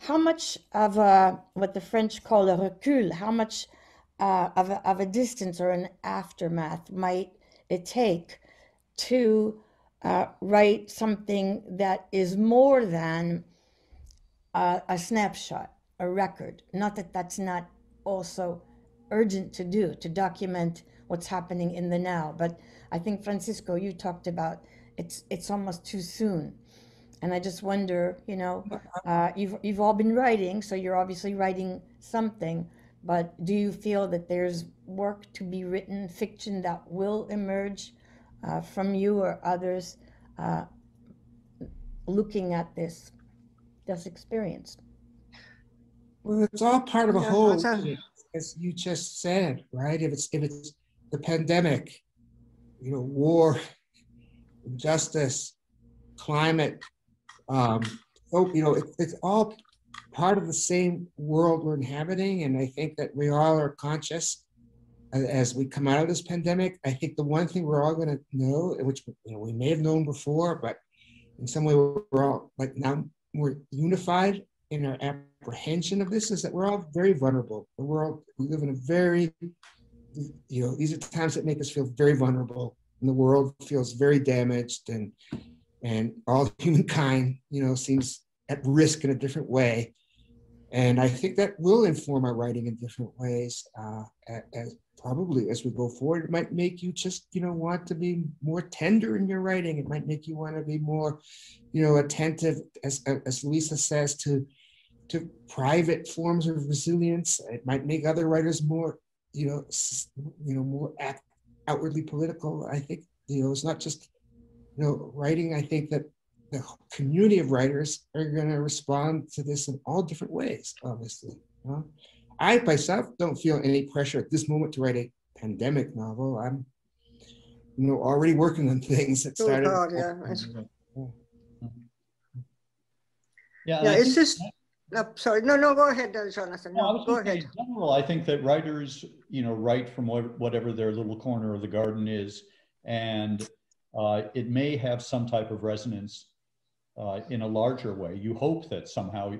How much of a, what the French call a recul, how much uh, of, a, of a distance or an aftermath might it take to uh, write something that is more than uh, a snapshot, a record? Not that that's not also urgent to do, to document what's happening in the now. But I think, Francisco, you talked about it's, it's almost too soon. And I just wonder, you know, uh, you've, you've all been writing, so you're obviously writing something but do you feel that there's work to be written, fiction that will emerge uh, from you or others uh, looking at this this experience? Well, it's all part of a whole, as you just said, right? If it's if it's the pandemic, you know, war, injustice, climate, um, so you know, it, it's all part of the same world we're inhabiting. And I think that we all are conscious uh, as we come out of this pandemic. I think the one thing we're all going to know, which you know, we may have known before, but in some way we're all like now we're unified in our apprehension of this, is that we're all very vulnerable. The world, we live in a very, you know, these are times that make us feel very vulnerable. And the world feels very damaged and and all humankind, you know, seems at risk in a different way. And I think that will inform our writing in different ways uh, as probably as we go forward. It might make you just, you know, want to be more tender in your writing. It might make you want to be more, you know, attentive, as, as Luisa says, to to private forms of resilience. It might make other writers more, you know, you know, more outwardly political. I think, you know, it's not just, you know, writing. I think that the community of writers are going to respond to this in all different ways, obviously. You know? I myself don't feel any pressure at this moment to write a pandemic novel. I'm, you know, already working on things that started. Hard, yeah. yeah. Yeah, it's just. No, sorry. No, no. Go ahead, uh, Jonathan. No, no go ahead. In general, I think that writers, you know, write from whatever their little corner of the garden is, and uh, it may have some type of resonance uh, in a larger way. You hope that somehow,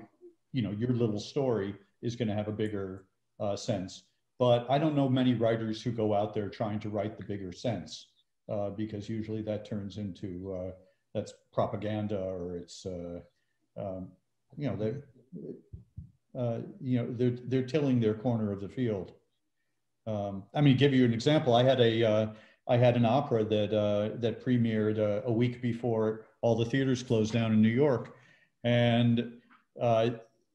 you know, your little story is going to have a bigger uh, sense. But I don't know many writers who go out there trying to write the bigger sense, uh, because usually that turns into uh, that's propaganda or it's, uh, um, you know, they're, you know, they're they're tilling their corner of the field. Um, I mean, give you an example. I had a I had an opera that that premiered a week before all the theaters closed down in New York. And uh,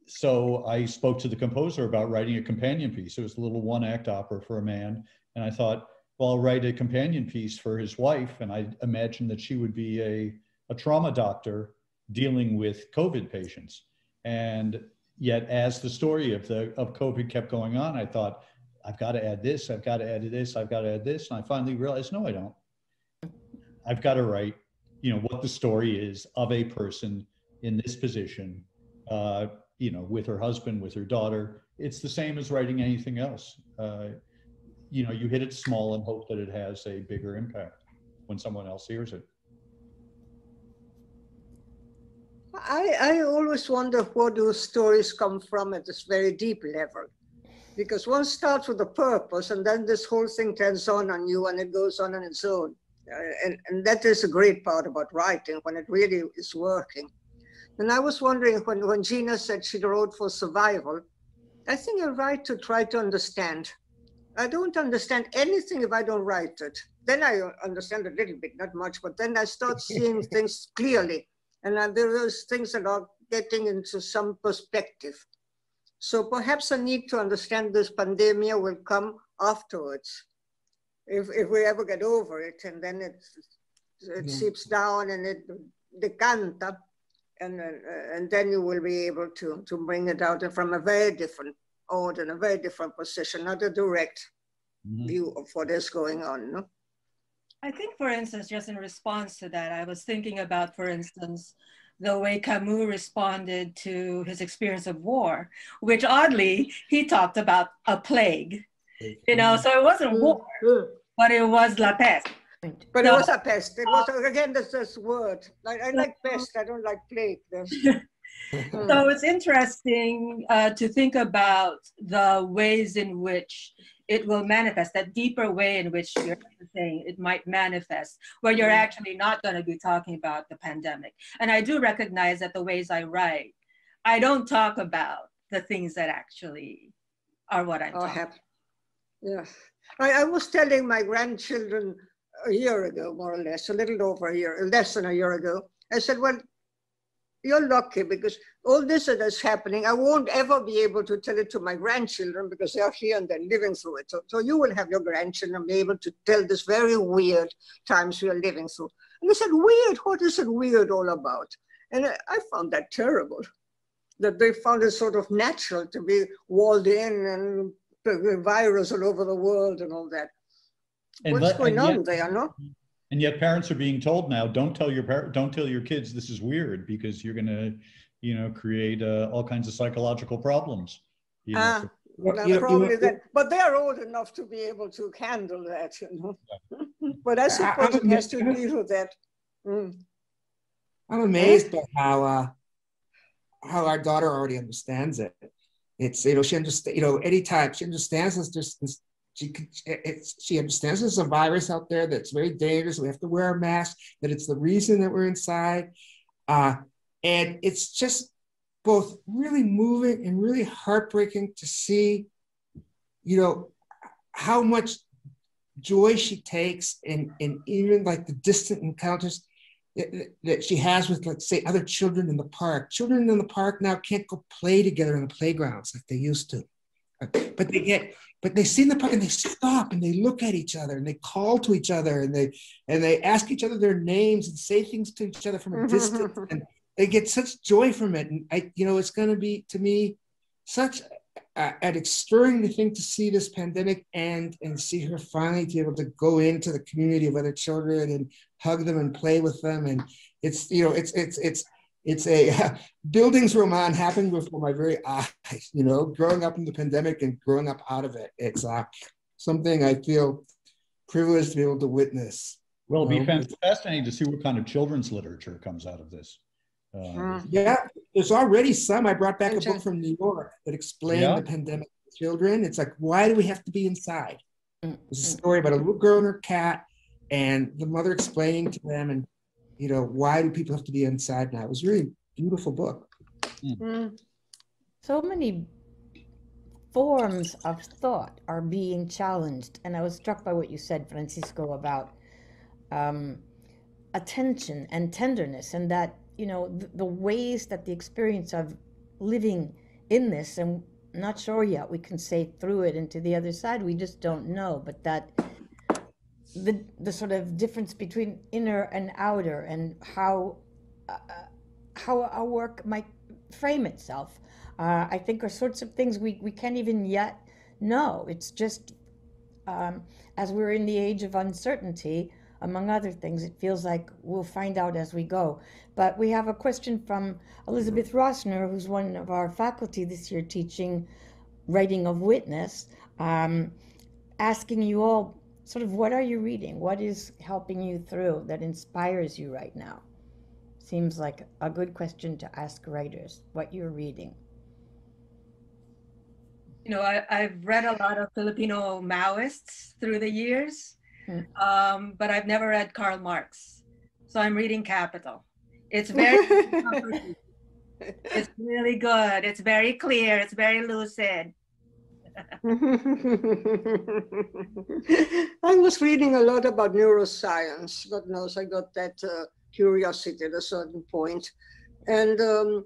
so I spoke to the composer about writing a companion piece. It was a little one act opera for a man. And I thought, well, I'll write a companion piece for his wife. And I imagined that she would be a, a trauma doctor dealing with COVID patients. And yet, as the story of the of COVID kept going on, I thought, I've got to add this, I've got to add this, I've got to add this, and I finally realized, no, I don't. I've got to write, you know, what the story is of a person in this position, uh, you know, with her husband, with her daughter. It's the same as writing anything else. Uh, you know, you hit it small and hope that it has a bigger impact when someone else hears it. I, I always wonder where those stories come from at this very deep level. Because one starts with a purpose and then this whole thing turns on on you and it goes on on its own. Uh, and, and that is a great part about writing when it really is working. And I was wondering when, when Gina said she wrote for survival, I think I write to try to understand. I don't understand anything if I don't write it. Then I understand a little bit, not much, but then I start seeing things clearly. And uh, there are those things that are getting into some perspective. So perhaps a need to understand this pandemic will come afterwards. If, if we ever get over it and then it, it yeah. seeps down and it decanta, and, uh, and then you will be able to, to bring it out from a very different order, in a very different position, not a direct mm-hmm. view of what is going on. No? I think, for instance, just in response to that, I was thinking about, for instance, the way Camus responded to his experience of war, which oddly, he talked about a plague. You know, so it wasn't mm-hmm. war, but it was La Peste. But so, it was a pest. It was, again, this, this word. I, I like pest, I don't like plague. so it's interesting uh, to think about the ways in which it will manifest, that deeper way in which you're saying it might manifest, where you're mm. actually not going to be talking about the pandemic. And I do recognize that the ways I write, I don't talk about the things that actually are what I'm oh, talking Yes. I, I was telling my grandchildren a year ago, more or less, a little over a year, less than a year ago. I said, well, you're lucky because all this that is happening, I won't ever be able to tell it to my grandchildren because they're here and they're living through it. So, so you will have your grandchildren be able to tell this very weird times we are living through. And they said, weird, what is it weird all about? And I, I found that terrible, that they found it sort of natural to be walled in and virus all over the world and all that. And What's let, going on yet, there, no? And yet parents are being told now, don't tell your par- don't tell your kids this is weird because you're going to, you know, create uh, all kinds of psychological problems. You know, ah, well, you, probably you, that, but they are old enough to be able to handle that, you know. Yeah. but I suppose I, it has to deal with that. Mm. I'm amazed by how uh, how our daughter already understands it. It's you know she understands you know anytime she understands this, this she she understands there's a virus out there that's very dangerous. We have to wear a mask. That it's the reason that we're inside, uh, and it's just both really moving and really heartbreaking to see, you know, how much joy she takes in in even like the distant encounters that, she has with, let's say, other children in the park. Children in the park now can't go play together in the playgrounds like they used to. But they get but they see in the park and they stop and they look at each other and they call to each other and they and they ask each other their names and say things to each other from a distance. And they get such joy from it. And i you know it's going to be to me such a, an extraordinary thing to see this pandemic end and see her finally be able to go into the community of other children and hug them and play with them and it's you know it's it's it's it's a uh, Bildungsroman happened before my very eyes, you know, growing up in the pandemic and growing up out of it. It's uh, something I feel privileged to be able to witness. Well, it'll be fascinating to see what kind of children's literature comes out of this. Uh, yeah, there's already some. I brought back a book from New York that explained yeah. the pandemic to children. It's like, why do we have to be inside? It's a story about a little girl and her cat, and the mother explaining to them and you know, why do people have to be inside now? It was a really beautiful book. Mm. So many forms of thought are being challenged. And I was struck by what you said, Francisco, about um, attention and tenderness, and that, you know, the, the ways that the experience of living in this, and not sure yet we can say through it into the other side, we just don't know, but that the the sort of difference between inner and outer and how uh, how our work might frame itself. Uh, I think are sorts of things we, we can't even yet know. It's just um, as we're in the age of uncertainty, among other things, it feels like we'll find out as we go. But we have a question from Elizabeth Rosner, who's one of our faculty this year teaching writing of witness, um, asking you all sort of what are you reading? What is helping you through that inspires you right now? Seems like a good question to ask writers what you're reading. You know, I, have read a lot of Filipino Maoists through the years, hmm. um, but I've never read Karl Marx. So I'm reading Capital. It's very, it's really good. It's very clear. It's very lucid. I was reading a lot about neuroscience. God knows I got that uh, curiosity at a certain point. And um,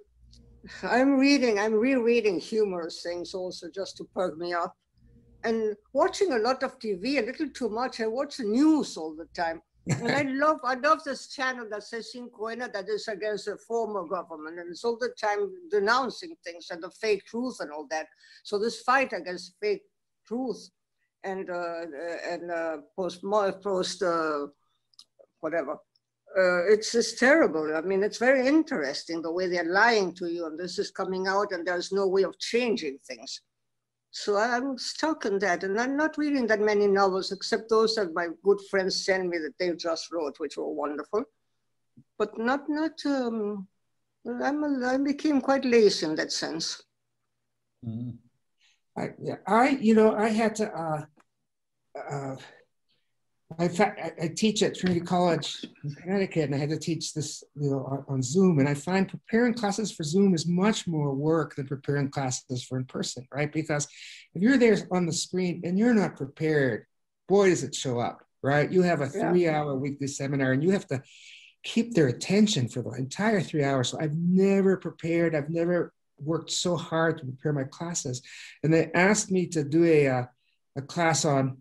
I'm reading, I'm rereading humorous things also just to perk me up. And watching a lot of TV, a little too much. I watch the news all the time. And I love I love this channel that says Cinquena that is against the former government and it's all the time denouncing things and the fake truth and all that. So this fight against fake truth and uh, and uh, post post uh, whatever uh, it's just terrible. I mean, it's very interesting the way they're lying to you, and this is coming out, and there's no way of changing things. So I'm stuck in that, and I'm not reading that many novels, except those that my good friends send me that they just wrote, which were wonderful. But not not. Um, I'm I became quite lazy in that sense. Mm. I, I you know I had to. Uh, uh, I, I teach at Trinity College in Connecticut, and I had to teach this you know, on Zoom. And I find preparing classes for Zoom is much more work than preparing classes for in person, right? Because if you're there on the screen and you're not prepared, boy, does it show up, right? You have a three-hour weekly seminar, and you have to keep their attention for the entire three hours. So I've never prepared. I've never worked so hard to prepare my classes. And they asked me to do a, a, a class on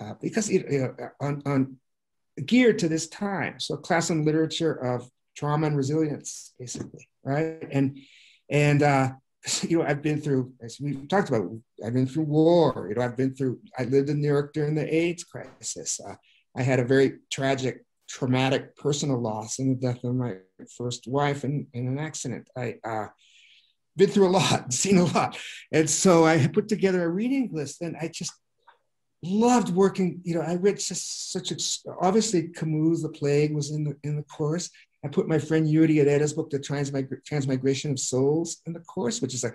uh, because it, uh, on, on geared to this time. So class on literature of trauma and resilience, basically, right? And and uh, you know, I've been through, as we talked about, I've been through war. You know, I've been through. I lived in New York during the AIDS crisis. Uh, I had a very tragic, traumatic personal loss in the death of my first wife in, in an accident. I uh, been through a lot, seen a lot, and so I put together a reading list, and I just loved working. You know, I read just such a obviously Camus' The Plague was in the in the course. I put my friend Yuri Herrera's book, The Transmig- Transmigration of Souls, in the course, which is a,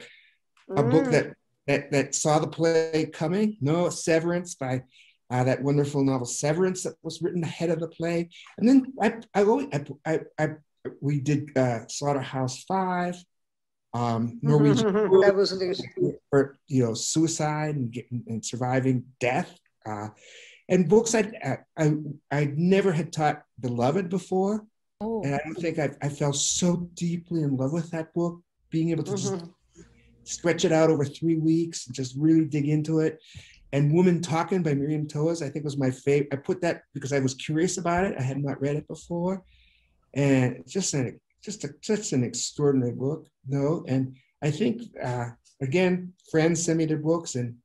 a mm. book that, that that saw the plague coming. No, Severance by uh, that wonderful novel Severance that was written ahead of the plague. And then I I, I, I, I we did uh, Slaughterhouse Five um, Norwegian that was for you know suicide and getting and surviving death, uh, and books I I I never had taught Beloved before, oh. and I don't think I I fell so deeply in love with that book, being able to mm-hmm. just stretch it out over three weeks and just really dig into it. And Woman Talking by Miriam Toews, I think was my favorite. I put that because I was curious about it. I had not read it before. And just an just a, such an extraordinary book, no? And I think, uh, again, friends send me their books, and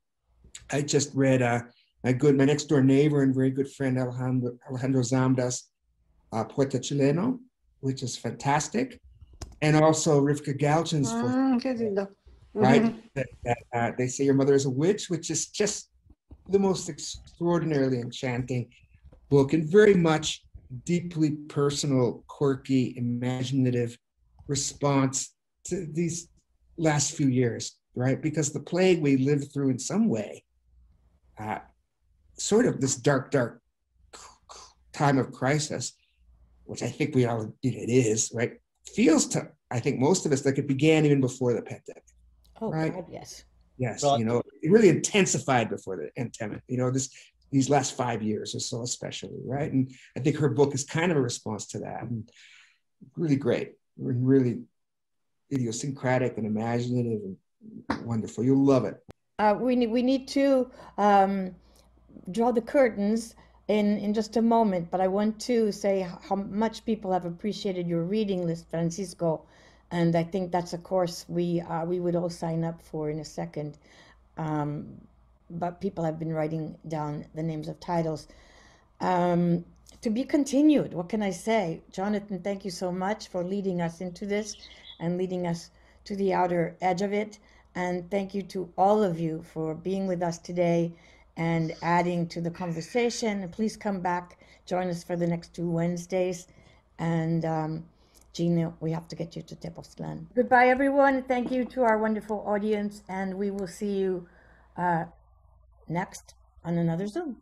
I just read uh, my good, my next door neighbor and very good friend Alejandro, Alejandro Zambra's uh, Poeta Chileno, which is fantastic, and also Rivka Galchen's book, mm, right? Mm-hmm. That, that uh, they say your mother is a witch, which is just the most extraordinarily enchanting book, and very much deeply personal, quirky, imaginative response to these last few years, right? Because the plague we lived through in some way, uh, sort of this dark, dark time of crisis, which I think we all, you know, it is, right? Feels to, I think most of us like it began even before the pandemic. Oh, right? God, yes. Yes, well, you know, it really intensified before the pandemic. You know, this these last five years or so, especially, right? And I think her book is kind of a response to that. And really great, really idiosyncratic and imaginative and wonderful. You'll love it. Uh, we need we need to um, draw the curtains in, in just a moment, but I want to say how much people have appreciated your reading list, Francisco. And I think that's a course we, uh, we would all sign up for in a second. Um, but people have been writing down the names of titles. Um, to be continued, what can I say? Jonathan, thank you so much for leading us into this and leading us to the outer edge of it. And thank you to all of you for being with us today and adding to the conversation. Please come back, join us for the next two Wednesdays. And um, Gina, we have to get you to Tepoztlan. Goodbye, everyone. Thank you to our wonderful audience, and we will see you uh, next on another Zoom.